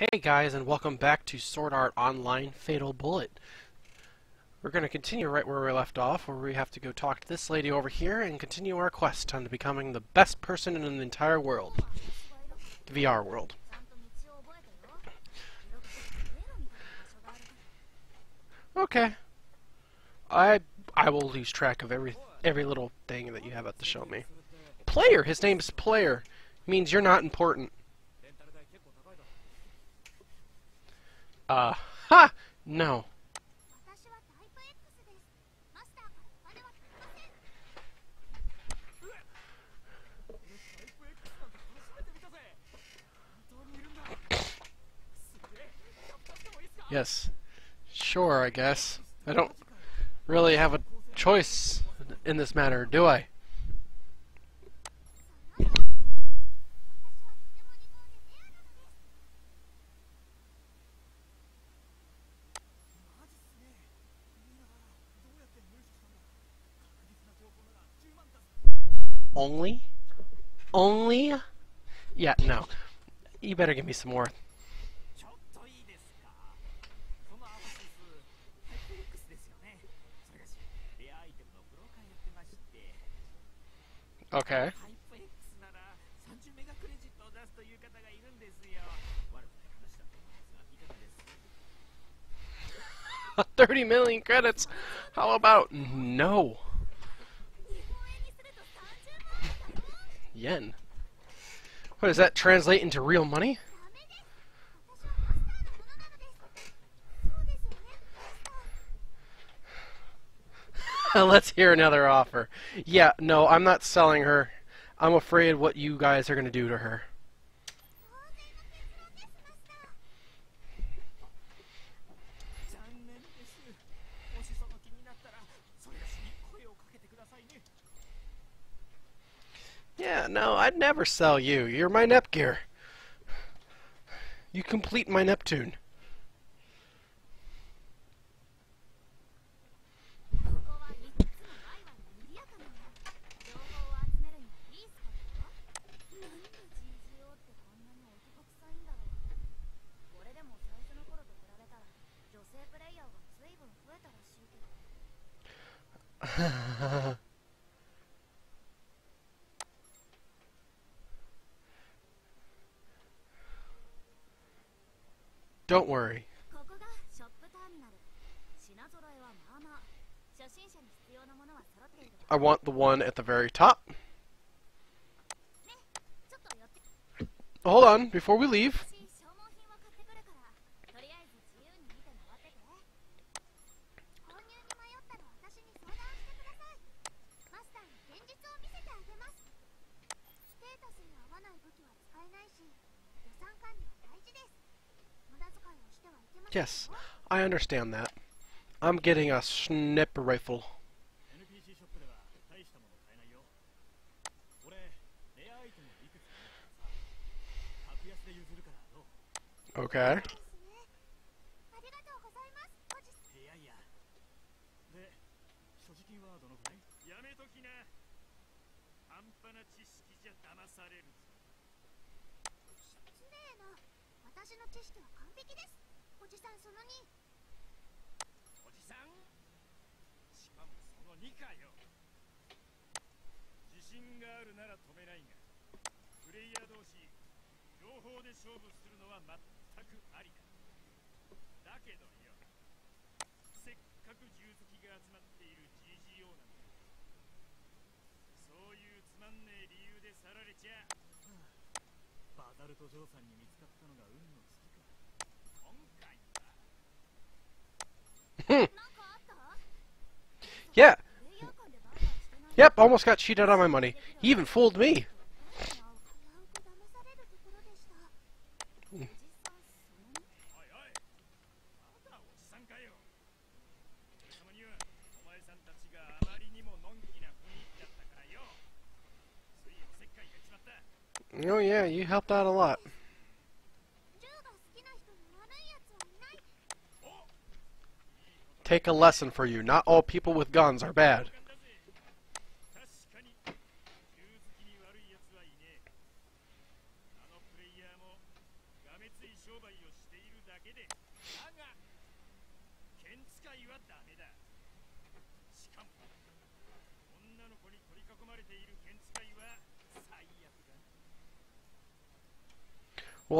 Hey guys, and welcome back to Sword Art Online Fatal Bullet. We're going to continue right where we left off, where we have to go talk to this lady over here and continue our quest on becoming the best person in the entire world. The VR world. Okay. I I will lose track of every every little thing that you have to show me. Player! His name is Player. Means you're not important. Uh, ha! No. Yes. Sure, I guess. I don't really have a choice in this matter, do I? Only? Only? Yeah, no. You better give me some more. Okay. Thirty million credits. How about no? Yen. What does that translate into real money? Let's hear another offer. Yeah, no, I'm not selling her. I'm afraid what you guys are going to do to her. Yeah, no, I'd never sell you. You're my Nepgear. You complete my Neptune. Don't worry. I want the one at the very top. Hold on, before we leave. Yes, I understand that. I'm getting a sniper rifle. Okay. Hmm. yeah. Yep, almost got cheated out on my money. He even fooled me. Oh yeah, you helped out a lot. Take a lesson for you. Not all people with guns are bad.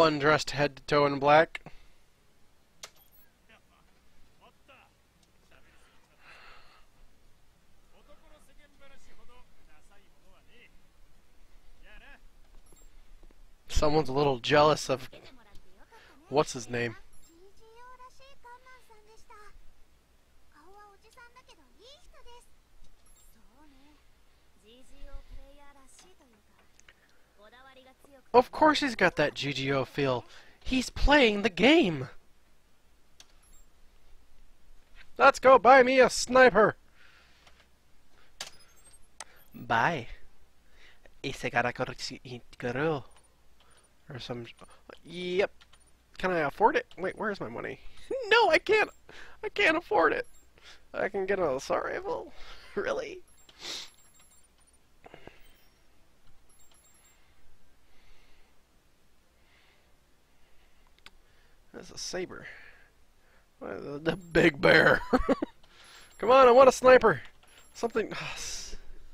one dressed head to toe in black. Someone's a little jealous of... What's his name? Of course he's got that GGO feel. He's playing the game. Let's go buy me a sniper. Buy. Isegarakoru. Or some... Yep. Can I afford it? Wait, where's my money? no, I can't. I can't afford it. I can get a survival. really? That's a saber. The big bear. Come on, I want a sniper. Something.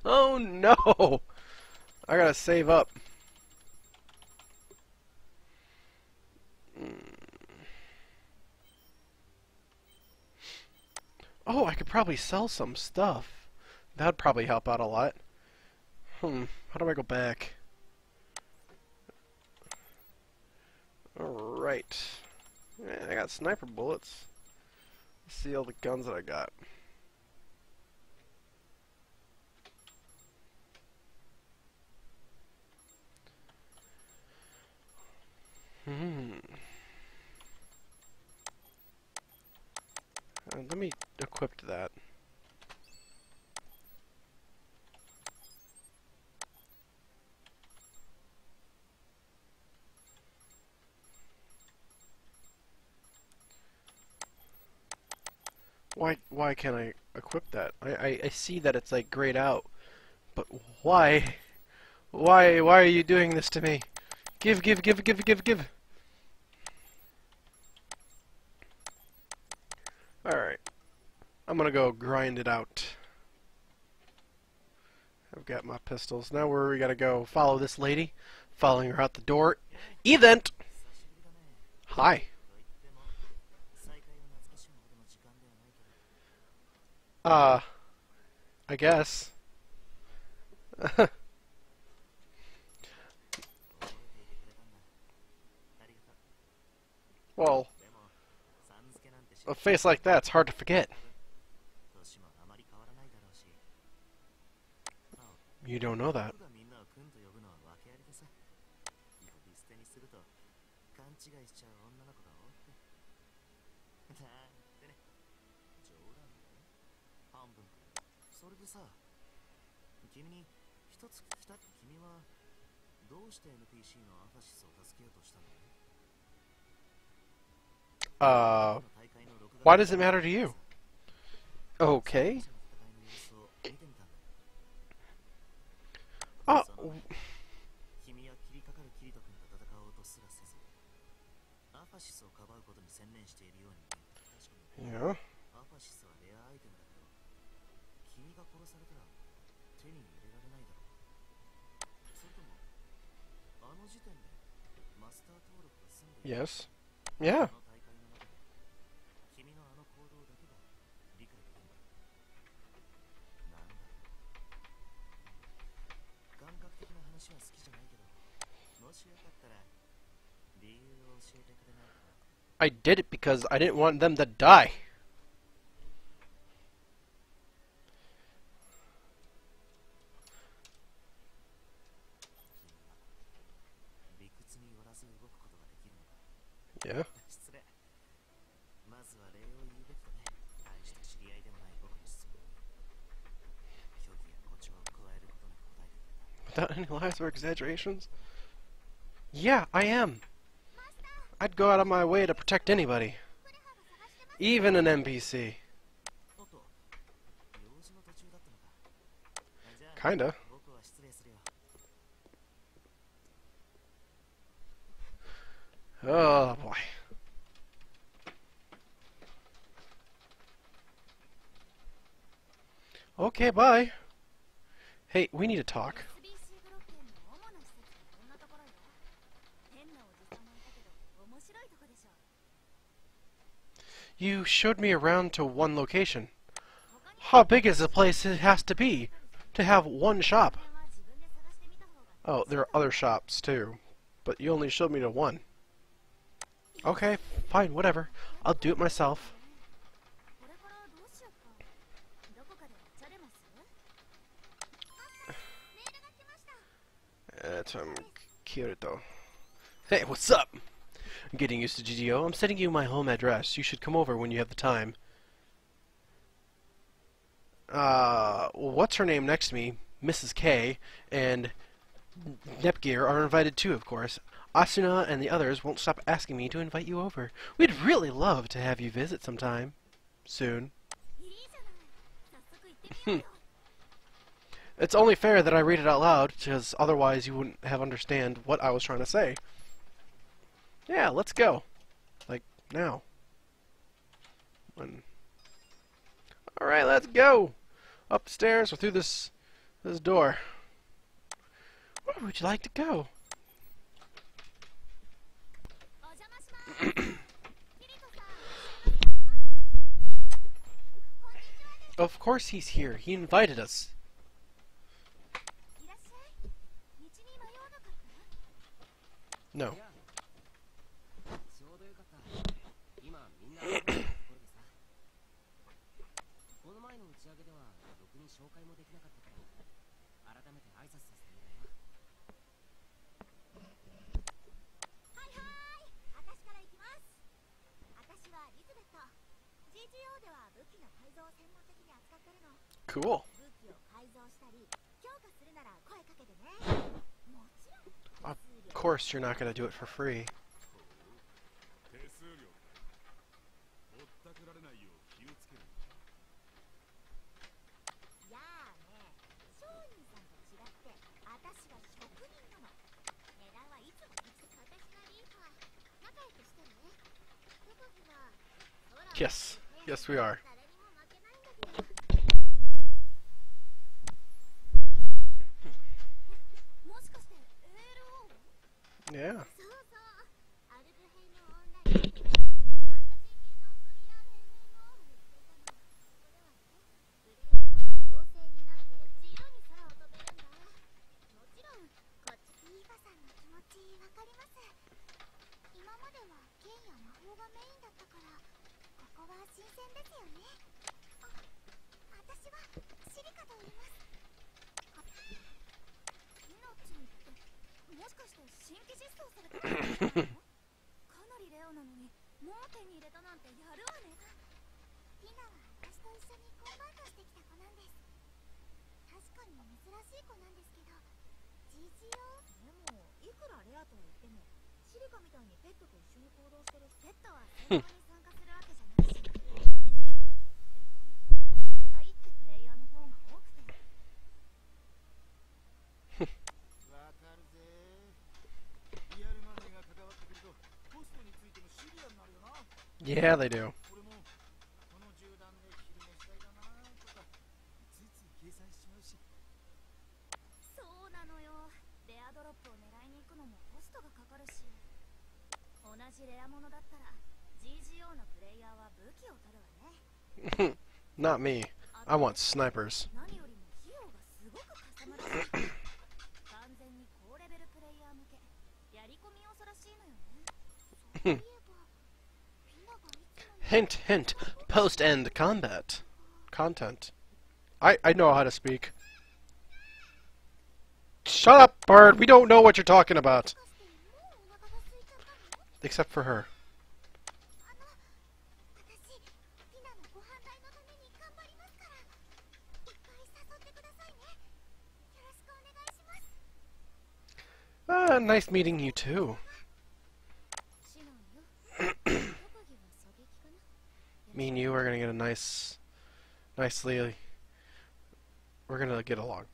Oh no! I gotta save up. Hmm. Oh, I could probably sell some stuff. That'd probably help out a lot. Hmm, how do I go back? Alright. I got sniper bullets. Let's see all the guns that I got. Hmm. Uh, let me equip that. Why why can't I equip that? I, I, I see that it's like grayed out, but why? Why why are you doing this to me? Give give give give give give. All right, I'm gonna go grind it out. I've got my pistols. Now where we gotta go? Follow this lady. Following her out the door. Event. Hi. Uh, I guess. well, a face like that's hard to forget. You don't know that. して NPC のアファシスを助けようとしたの Uh, why does it matter to you? Okay. Oh. Yeah. Yes. Yeah. I did it because I didn't want them to die. lies were exaggerations? Yeah, I am. I'd go out of my way to protect anybody. Even an NPC. Kinda. Oh boy. Okay, bye. Hey, we need to talk. You showed me around to one location. How big is the place it has to be to have one shop? Oh, there are other shops too, but you only showed me to one. Okay, fine, whatever. I'll do it myself. That's from Kirito. Hey, what's up? I'm getting used to GGO. I'm sending you my home address. You should come over when you have the time. Uh, what's her name next to me, Mrs. K, and Nepgear are invited too, of course. Asuna and the others won't stop asking me to invite you over. We'd really love to have you visit sometime. Soon. Hmm. it's only fair that I read it out loud, because otherwise you wouldn't have understand what I was trying to say. Yeah, let's go. Like, now. Alright, let's go! Upstairs or through this this door. Where would you like to go? of course he's here. He invited us. No. Cool. Of course you're not going to do it for free. とは言ってもシリカみたいにペットと一緒に行動してるペットは戦闘に参加するわけじゃないし同じようなそれがいってプレイヤーの方が多くてわかるぜリアルマネーが関わってくるとコストについてもシビアになるよな Yeah, they do. I want snipers. hint, hint. Post end combat. Content. I, I know how to speak. Shut up, bird! We don't know what you're talking about! Except for her. Ah, nice meeting you too. Me and you are gonna get a nice, nicely, we're gonna get along.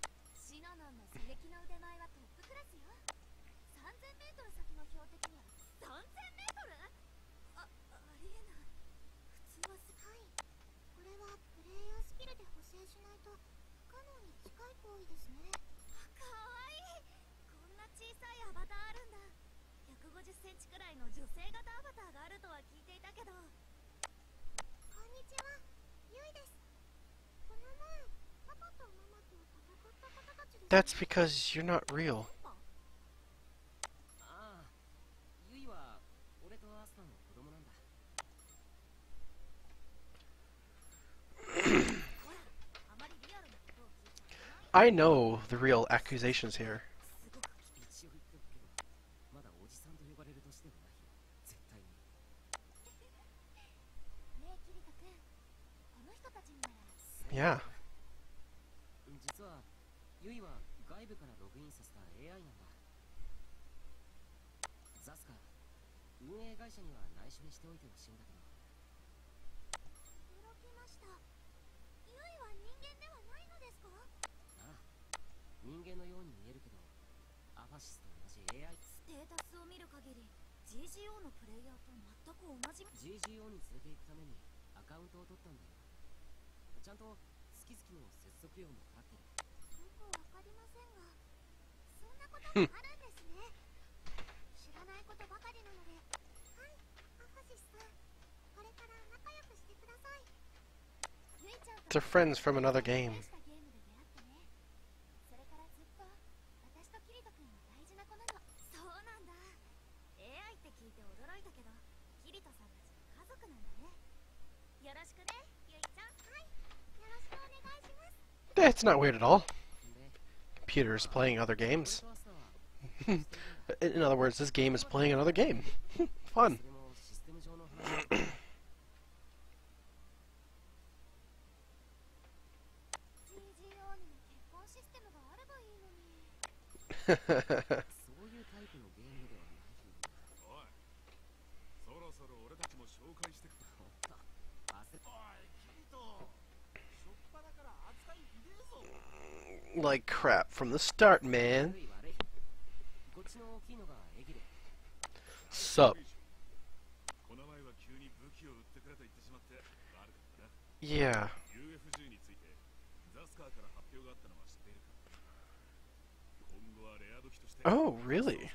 体の女性型アバターがあるとは聞いていたけどこんにちはゆいですこの前パパとママと戦った方たちです That's because you're not real. ああユイは俺とアスタの子供なんだあまりリアルなことを聞いちゃいけない I know the real accusations here. Yeah. 実はユイは外部からログインさせた AI なんだザスカ運営会社には内緒にしておいてほしいんだけど。驚きました。ゆいは人間ではないのですか？なあ人間のように見えるけど。アファシスと同じ AI ステータスを見る限り GGO のプレイヤーと全く同じ。GGO に連れて行くために。アカウントを取ったんだよちゃんと月々の接続料も払ってる。よくわかりませんが そんなことがあるんですね。知らないことばかりなのではいアファシスさんこれから仲良くしてください。ゆいちゃんと They're friends from another game. Eh, it's not weird at all. Computers playing other games. In other words, this game is playing another game. Fun. like crap from the start, man. Sup? Yeah. Oh, really?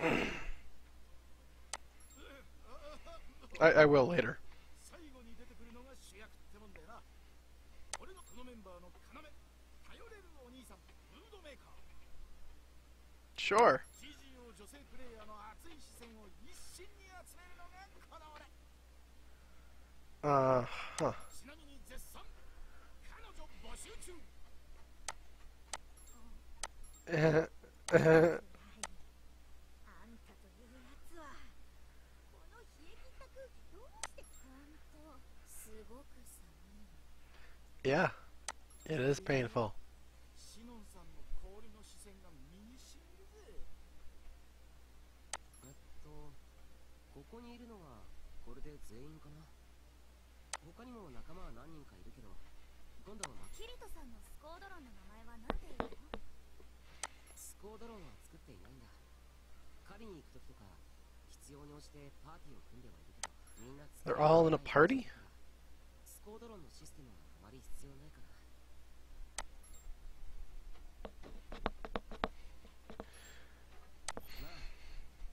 I, I will later. 役ってもんだよな俺のこのメンバーの要頼れるお兄さんムードメーカー Sure. GGO 女性プレイヤーの熱い視線を一身に集めるのがこの俺 Uh huh. ちなみに絶賛彼女募集中 Uh, uh, Yeah, it is painful. They're all in a party?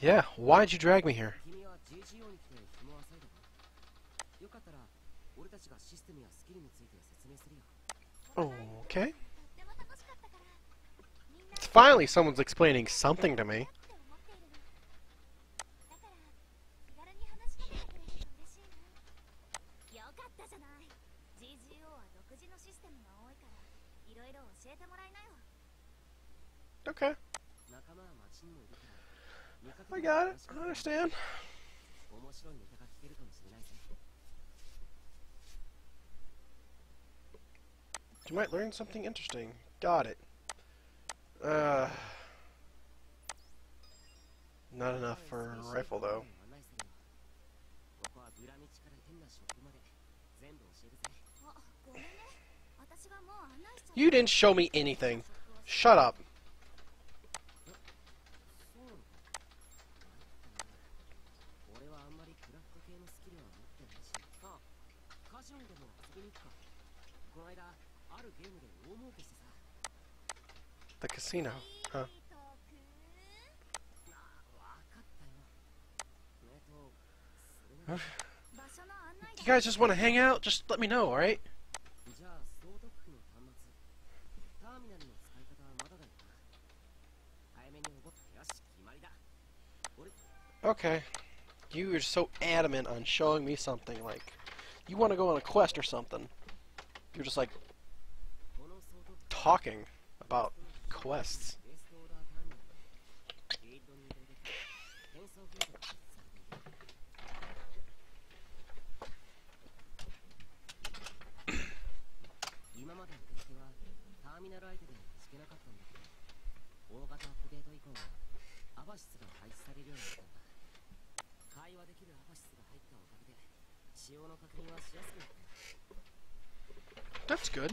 Yeah, why'd you drag me here? Okay. Finally someone's explaining something to me. Okay. I got it. I understand. You might learn something interesting. Got it. Uh, not enough for a rifle, though. You didn't show me anything. Shut up. The casino, huh? You guys just want to hang out? Just let me know, alright? Okay. You are so adamant on showing me something, like, you want to go on a quest or something. You're just, like, talking about quests. That's good.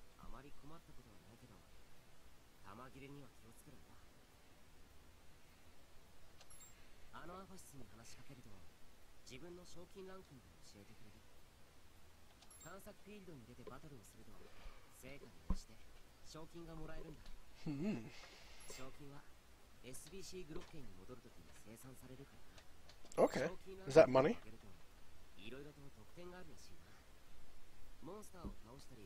あまり困ったことはないけど弾切れには気をつけろよあのアファシスに話しかけると自分の賞金ランキングを教えてくれる探索フィールドに出てバトルをすると成果に応じて賞金がもらえるんだ Hmm. 賞金は SBC グロッケンに戻るときに生産されるからなン Is that money? いろいろと得点があるらしいなモンスターを倒したり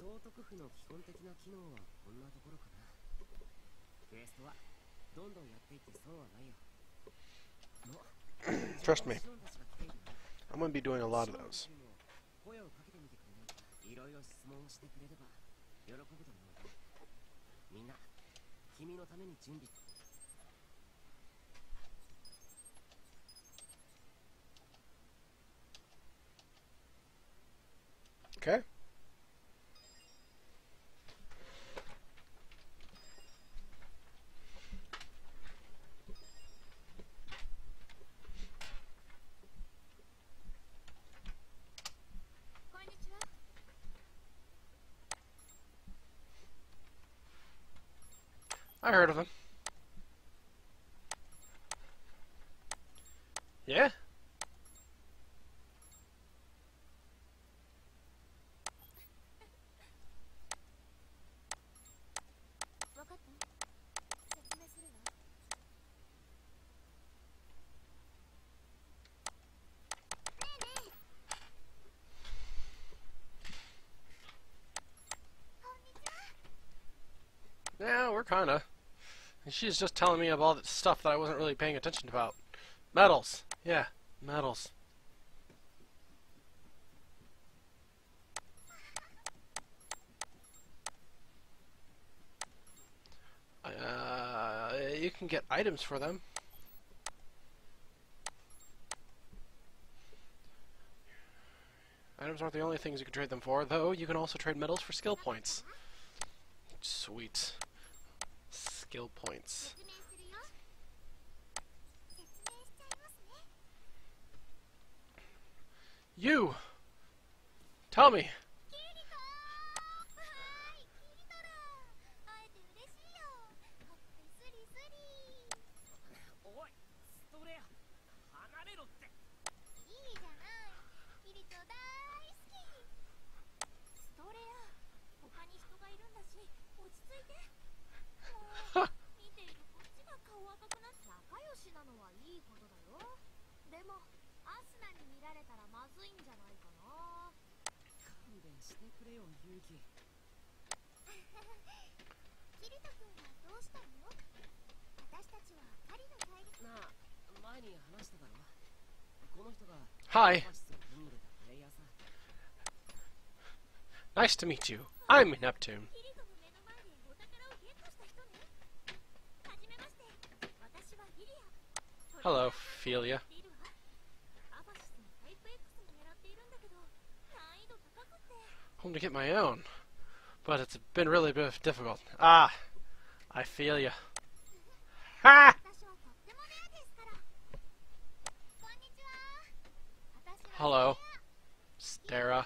総督府の基本的な機能はこんなところかなクエストはどんどんやっていって損はないよも Trust me. シオンたちが来ているな I'm gonna be doing a lot of those. シ I heard of him. Yeah? Yeah, we're kinda. She's just telling me of all that stuff that I wasn't really paying attention about. Medals. Yeah, medals. Uh, you can get items for them. Items aren't the only things you can trade them for, though you can also trade medals for skill points. Sweet. skill points. You! Tell me! が顔赤くなって仲良しなのはいいことだよ。でもアスナに見られたらまずいんじゃないかな。勘弁してくれよ勇気 キリト君はどうしたの？私たちは狩りの帰り。なあ前に話しただろ。この人がーさ。Nice to meet you. I'm Neptune. Hello, Felia. Home to get my own, but it's been really difficult. Ah, I feel you. Ha! Hello, Stara,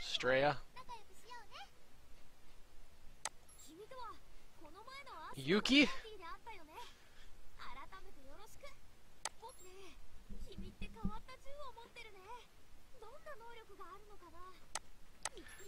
Straya. Yuki?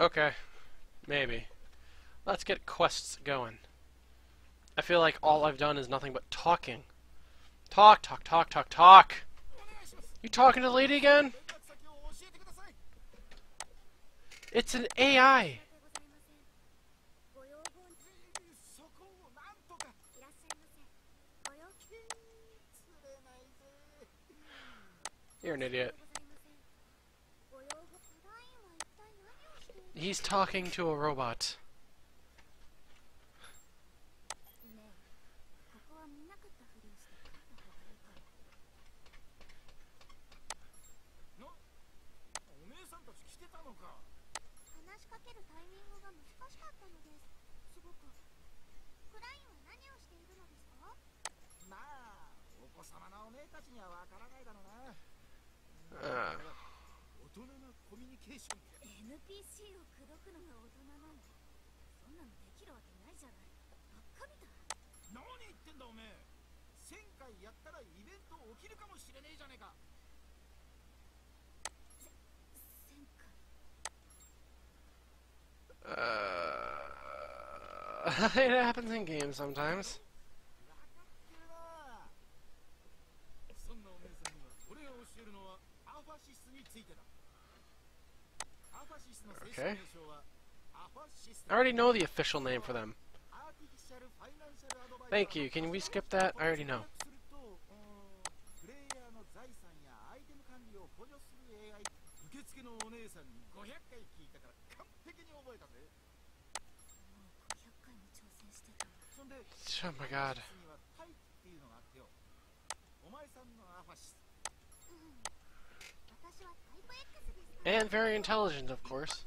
Okay. Maybe. Let's get quests going. I feel like all I've done is nothing but talking. Talk, talk, talk, talk, talk! You talking to the lady again? It's an AI! You're an idiot. He's talking to a robot. NPC を口説くのが大人なのそんなのできるわけないじゃない。ばっかみたい。何言ってんだおめえ。1000回やったらイベント起きるかもしれねえじゃねえか。戦火 uh, it happens in games sometimes. I already know the official name for them. Thank you. Can we skip that? I already know. Oh my god. And very intelligent, of course.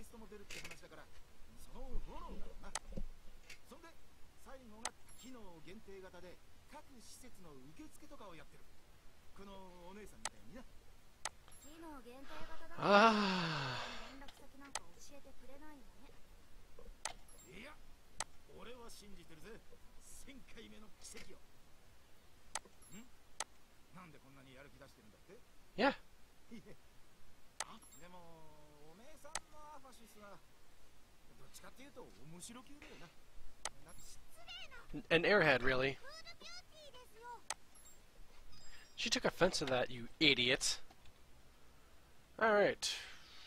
必須のクエストも出るって話だからそのフォローだろうな。そんで最後が機能限定型で各施設の受付とかをやってる。このお姉さんみたいにな。機能限定型だから Ah. 連絡先なんか教えてくれないんだね。いや俺は信じてるぜ。1000回目の奇跡を。ん？なんでこんなにやる気出してるんだって？いえあ An airhead, really. She took offense to that, you idiot. Alright,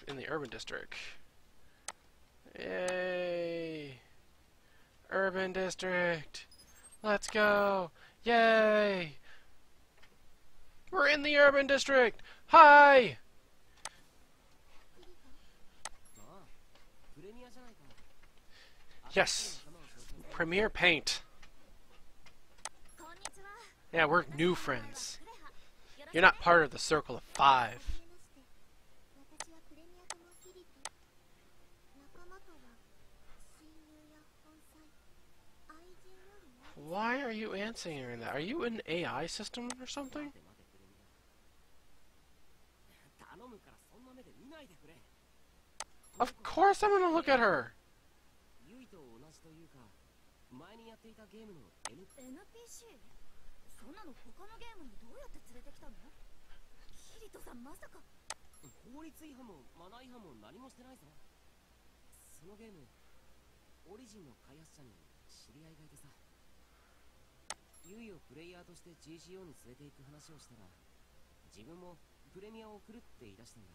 in the urban district. Yay! Urban district! Let's go! Yay! We're in the urban district! Hi! Yes! Premiere Paint. Yeah, we're new friends. You're not part of the circle of five. Why are you answering that? Are you an AI system or something? Of course I'm gonna look at her! ゲームの N NPC? そんなの他のゲームにどうやって連れてきたの？キリトさんまさか。法律違反もマナー違反も何もしてないぞ。そのゲームオリジンの開発者に知り合いがいてさ。ユイをプレイヤーとして GCO に連れて行く話をしたら自分もプレミアを送るって言い出したんだ。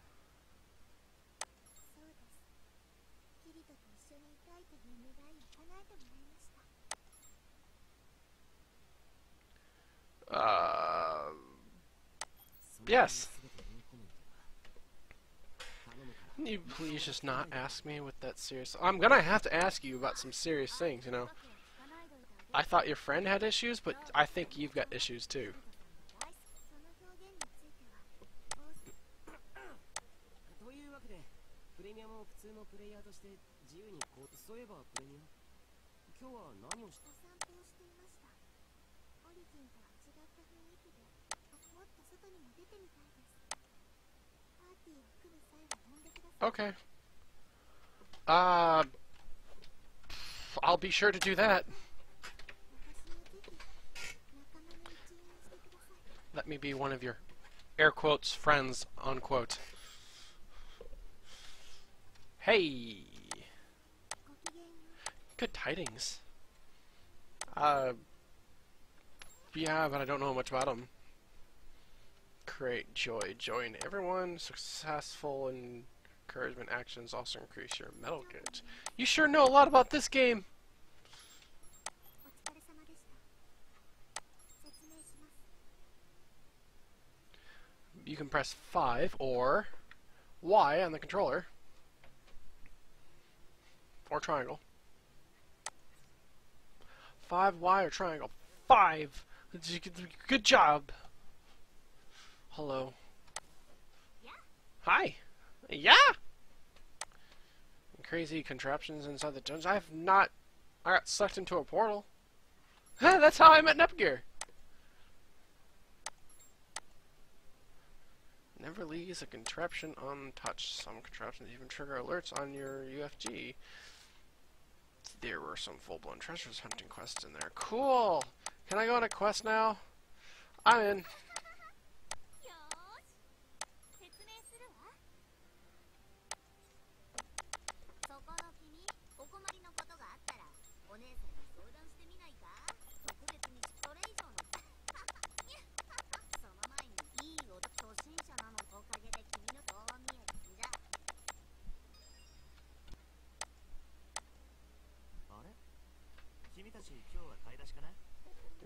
そうです。キリトと一緒にいたいという願いを叶えてもらいました Uh, yes. Can you please just not ask me with that serious... I'm gonna have to ask you about some serious things, you know. I thought your friend had issues, but I think you've got issues too. Okay. Uh, I'll be sure to do that. Let me be one of your air quotes friends, unquote. Hey! Good tidings. Uh, yeah, but I don't know much about them. Create joy, join everyone, successful and Encouragement actions also increase your medal gauge. You sure know a lot about this game! You can press 5 or Y on the controller. Or triangle. 5Y or triangle. 5! Good job! Hello. Hi! Yeah! Crazy contraptions inside the dungeon. I have not. I got sucked into a portal. That's how I met Nepgear! Never leaves a contraption untouched. Some contraptions even trigger alerts on your UFG. There were some full-blown treasures hunting quests in there. Cool! Can I go on a quest now? I'm in.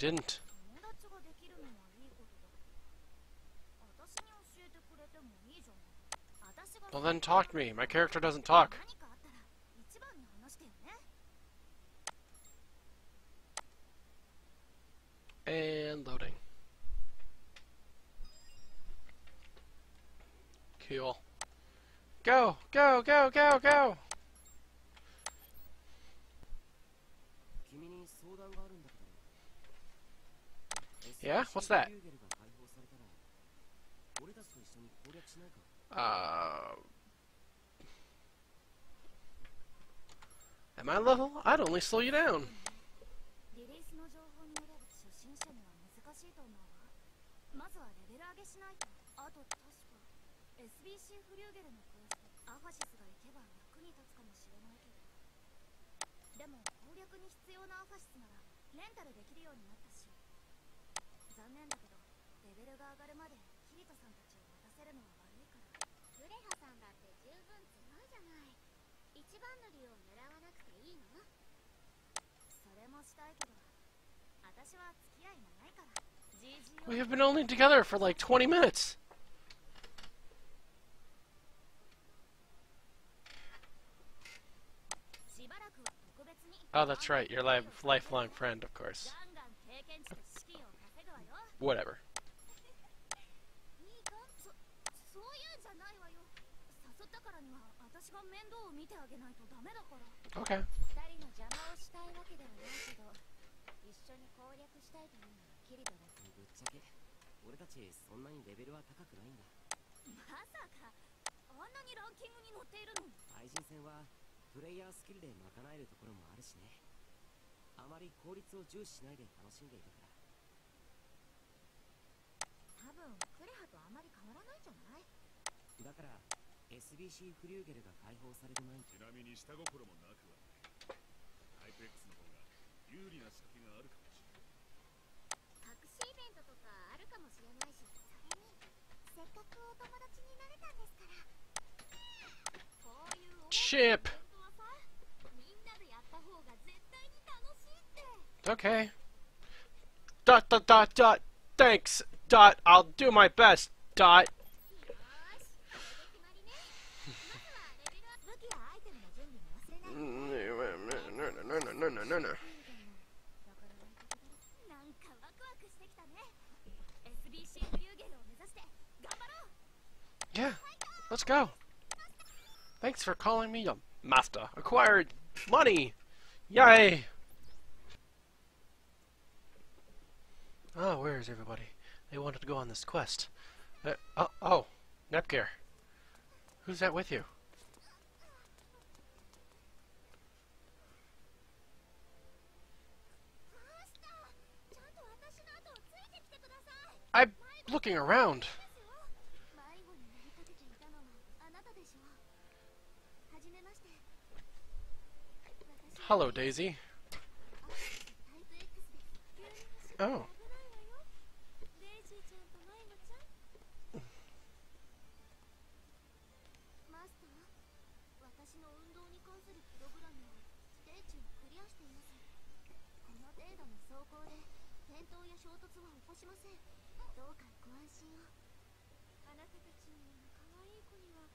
didn't. Well then talk to me. My character doesn't talk. And loading. Cool. Go! Go! Go! Go! Go! ないか Uh... At my level, I'd only slow you down. リリースの情報によれば初心者には難しいと思うわまずはレベル上げしないとあと確か SBC フリューゲルのクエストアファシスが行けば役に立つかもしれないけどでも攻略に必要なアファシスならレンタルできるようになったし 残念だけどレベルが上がるまでキリトさんたちを待たせるのは悪いからグレハさんだって十分強いじゃない一番乗りを狙わなくていいのそれもしたいけど私は付き合い長いから GG We have been only together for like 20 minutes. しばらくは特別に Oh, that's right. Your li lifelong friend, of course. Whatever. いいかそそういうんじゃないわよ誘ったからには私が面倒を見てあげないとダメだから Okay. 二人の邪魔をしたいわけではないけど一緒に攻略したいというのはキリトだぶっちゃけ俺たちそんなにレベルは高くないんだまさかあんなにランキングに載っているの対人戦はプレイヤースキルで賄えるところもあるしねあまり効率を重視しないで楽しんでい多分クレハとあまり変わらないんじゃない？だから SBC フリューゲルが解放される前にちなみに下心もなくはないタイプ X の方が有利な仕掛けがあるかもしれない隠しイベントとかあるかもしれないしそれにせっかくお友達になれたんですからこういう大きなイベ Chip. ントはさみんなでやった方が絶対に楽しいって Okay. Dot, dot, dot, dot. Thanks. dot, I'll do my best, dot. Yeah, let's go. Thanks for calling me a master. Acquired money! Yay! Oh, where is everybody? They wanted to go on this quest. Uh, oh, oh, Nepgear. Who's that with you? I'm looking around. Hello, Daisy. Oh. 度の走行で転倒や衝突は起こしませんどうかご安心をあなたたちのような可愛い子には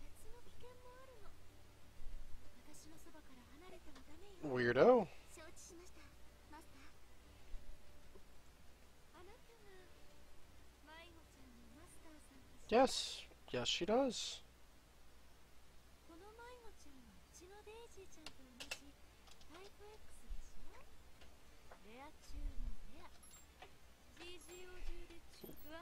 別の危険もあるの私のそばから離れてはダメよ Weirdo. 承知しましたマスターあなたが迷子ちゃんのマスターさんかしら Yes. Yes, she does.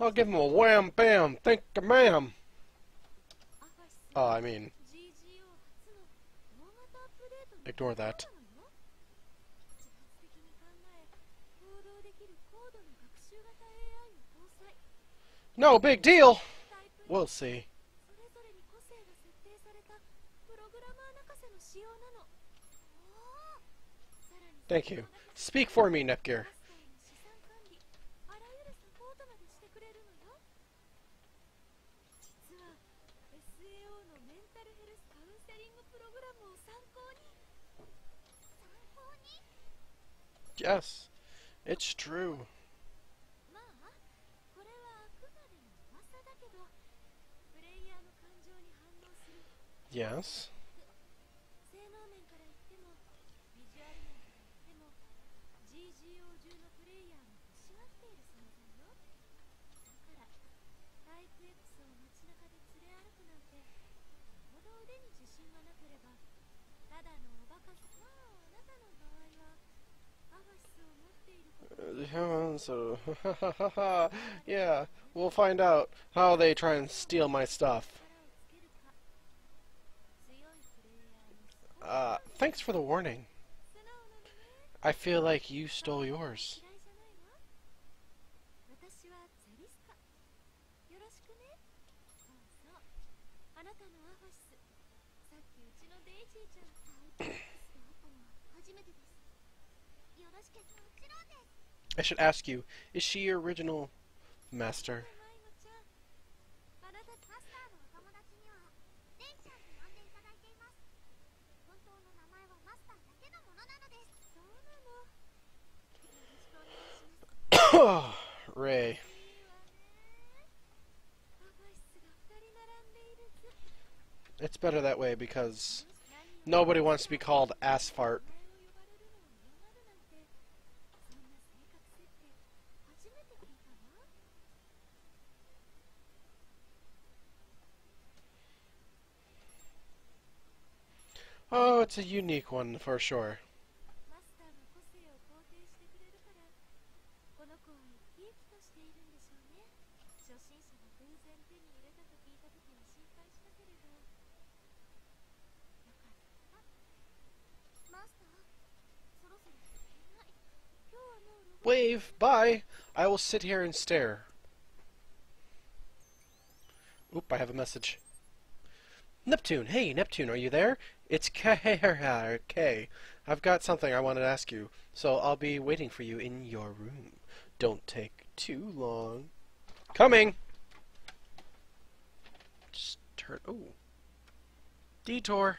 I'll give him a wham bam, thank you ma'am. Oh, I mean, ignore that. No big deal! We'll see. Thank you. Speak for me, Nepgear. Yes, it's true. Yes. so yeah, we'll find out how they try and steal my stuff. Uh, thanks for the warning. I feel like you stole yours. I should ask you, is she your original master? Ray. It's better that way because nobody wants to be called ass fart. That's a unique one for sure. Wave, bye! I will sit here and stare. Oop, I have a message. Neptune, hey, Neptune, are you there? It's K. K. I've got something I wanted to ask you, so I'll be waiting for you in your room. Don't take too long. Coming! Just turn. Ooh. Detour.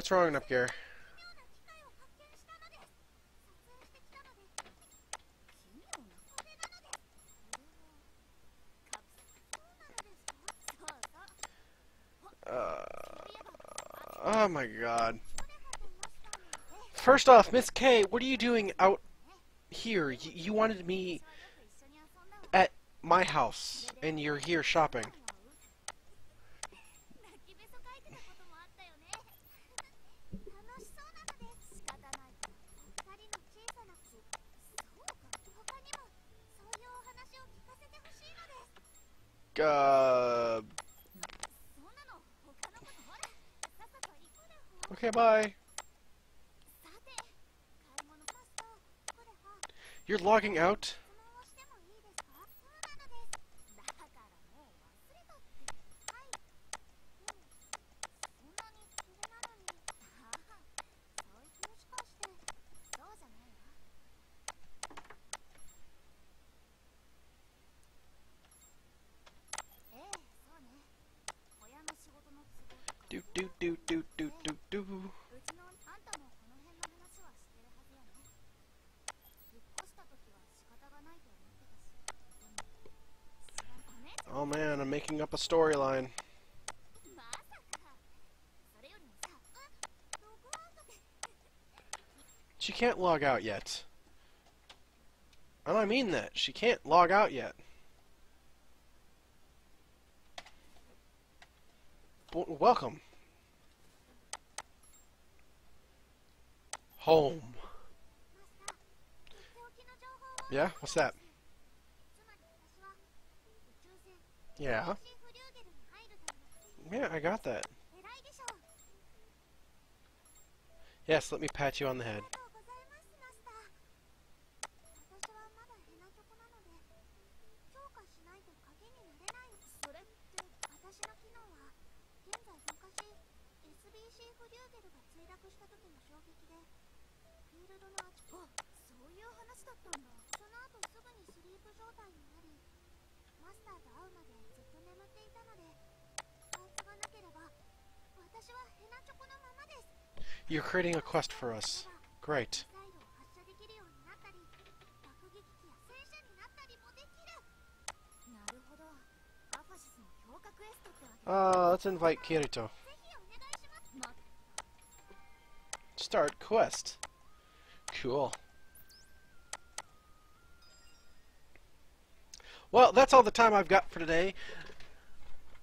what's wrong up here? Uh, oh my god. First off, Miss K, what are you doing out here? Y you wanted me at my house, and you're here shopping. Uh... Okay, bye. You're logging out? storyline. She can't log out yet. And I mean that. She can't log out yet. B welcome. Home. Yeah? What's that? Yeah? Yeah, I got that. Yes, let me pat you on the head. You're creating a quest for us. Great. Uh, let's invite Kirito. Start quest. Cool. Well, that's all the time I've got for today.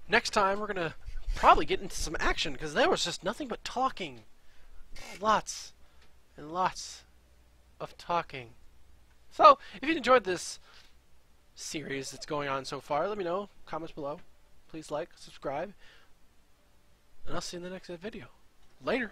Next time, we're going to probably get into some action because there was just nothing but talking. Lots and lots of talking. So, if you enjoyed this series that's going on so far, let me know. Comments below. Please like, subscribe, and I'll see you in the next video. Later!